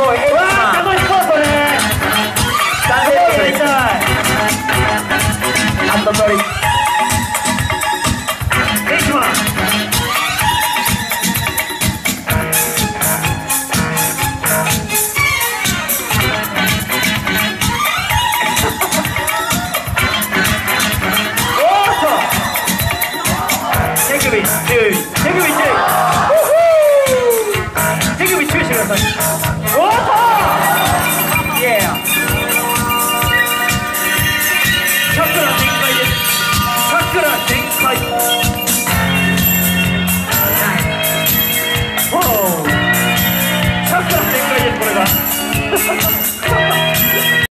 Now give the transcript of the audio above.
ごいわー楽しそうそれ楽しそうみいハンドトリック手首注意してください could I? Like.